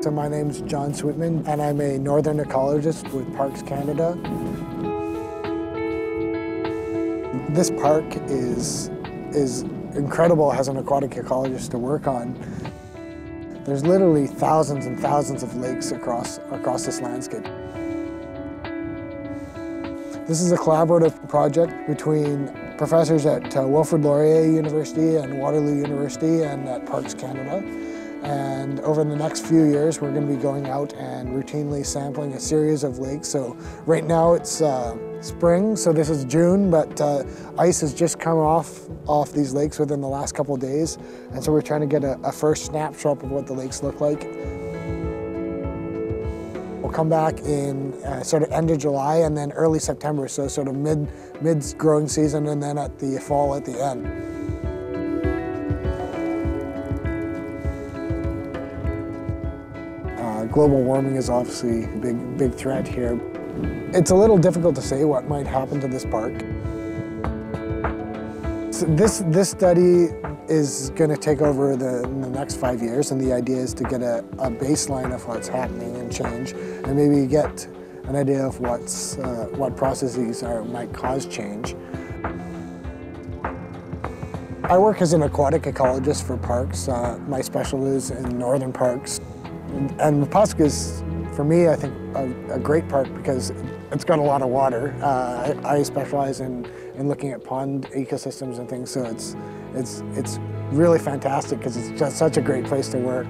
So my name's John Sweetman, and I'm a northern ecologist with Parks Canada. This park is, is incredible as an aquatic ecologist to work on. There's literally thousands and thousands of lakes across, across this landscape. This is a collaborative project between professors at uh, Wilfrid Laurier University and Waterloo University and at Parks Canada. And over the next few years, we're going to be going out and routinely sampling a series of lakes. So right now it's uh, spring, so this is June, but uh, ice has just come off, off these lakes within the last couple days. And so we're trying to get a, a first snapshot of what the lakes look like. We'll come back in uh, sort of end of July and then early September, so sort of mid, mid growing season and then at the fall at the end. Global warming is obviously a big, big threat here. It's a little difficult to say what might happen to this park. So this, this study is going to take over the, the, next five years, and the idea is to get a, a, baseline of what's happening and change, and maybe get an idea of what's, uh, what processes are, might cause change. I work as an aquatic ecologist for parks. Uh, my specialty is in northern parks. And Wapusk is, for me, I think, a, a, great park because it's got a lot of water. Uh, I, I, specialize in, in looking at pond ecosystems and things, so it's, it's, it's really fantastic because it's just such a great place to work.